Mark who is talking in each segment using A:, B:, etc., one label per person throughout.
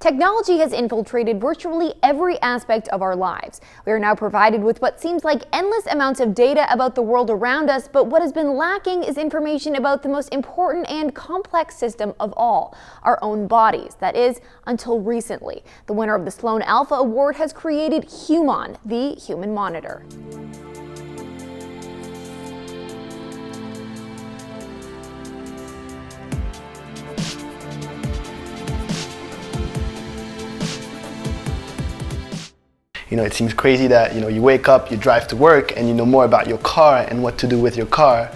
A: Technology has infiltrated virtually every aspect of our lives. We are now provided with what seems like endless amounts of data about the world around us, but what has been lacking is information about the most important and complex system of all, our own bodies. That is, until recently. The winner of the Sloan Alpha Award has created Humon, the human monitor.
B: You know, it seems crazy that you know you wake up, you drive to work, and you know more about your car and what to do with your car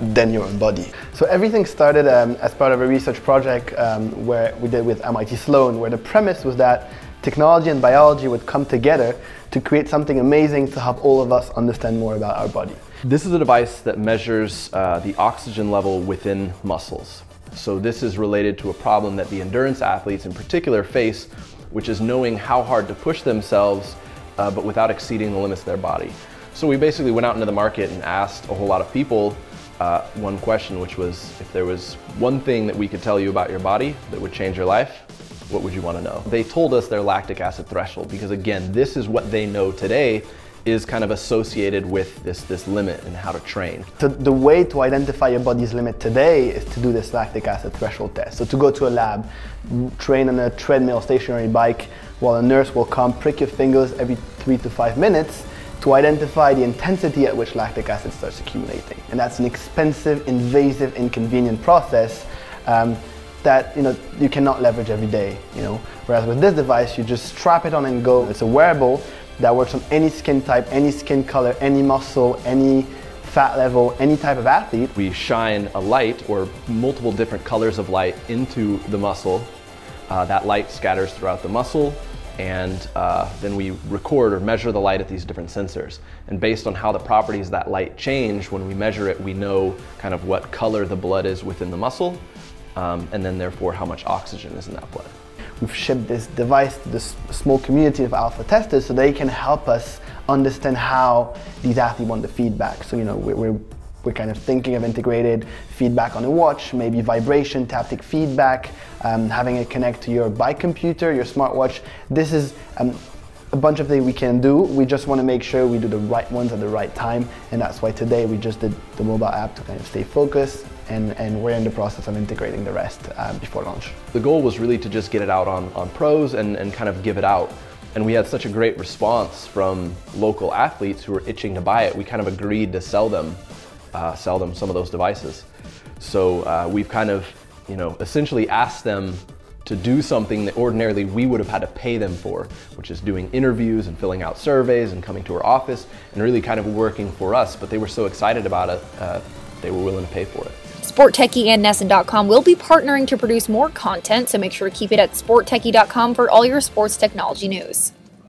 B: than your own body. So everything started um, as part of a research project um, where we did with MIT Sloan, where the premise was that technology and biology would come together to create something amazing to help all of us understand more about our body.
C: This is a device that measures uh, the oxygen level within muscles. So this is related to a problem that the endurance athletes in particular face, which is knowing how hard to push themselves uh, but without exceeding the limits of their body. So we basically went out into the market and asked a whole lot of people uh, one question, which was if there was one thing that we could tell you about your body that would change your life, what would you want to know? They told us their lactic acid threshold because again, this is what they know today is kind of associated with this, this limit and how to train.
B: The way to identify your body's limit today is to do this lactic acid threshold test. So to go to a lab, train on a treadmill, stationary bike, while a nurse will come prick your fingers every three to five minutes to identify the intensity at which lactic acid starts accumulating. And that's an expensive, invasive, inconvenient process um, that you know you cannot leverage every day. You know, whereas with this device, you just strap it on and go. It's a wearable that works on any skin type, any skin color, any muscle, any fat level, any type of athlete.
C: We shine a light or multiple different colors of light into the muscle. Uh, that light scatters throughout the muscle and uh, then we record or measure the light at these different sensors. And based on how the properties that light change, when we measure it, we know kind of what color the blood is within the muscle, um, and then therefore how much oxygen is in that blood.
B: We've shipped this device to this small community of alpha testers so they can help us understand how these athletes want the feedback. So, you know, we're, we're, kind of thinking of integrated feedback on a watch, maybe vibration, taptic feedback, um, having it connect to your bike computer, your smartwatch. This is um, a bunch of things we can do. We just want to make sure we do the right ones at the right time. And that's why today we just did the mobile app to kind of stay focused and, and we're in the process of integrating the rest uh, before launch.
C: The goal was really to just get it out on, on pros and, and kind of give it out. And we had such a great response from local athletes who were itching to buy it. We kind of agreed to sell them, uh, sell them some of those devices. So uh, we've kind of, you know, essentially asked them to do something that ordinarily we would have had to pay them for, which is doing interviews and filling out surveys and coming to our office and really kind of working for us. But they were so excited about it, uh, they were willing to pay for it.
A: SportTechie and NESN.com will be partnering to produce more content, so make sure to keep it at SportTechie.com for all your sports technology news.